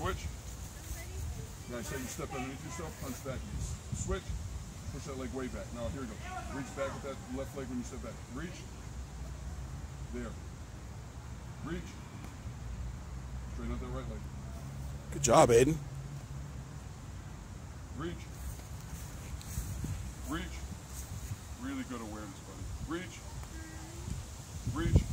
Now I say you step underneath yourself, punch back, switch, push that leg way back. Now here we go. Reach back with that left leg when you step back. Reach. There. Reach. Straighten out that right leg. Good job, Aidan. Reach. Reach. Really good awareness, buddy. Reach. Reach.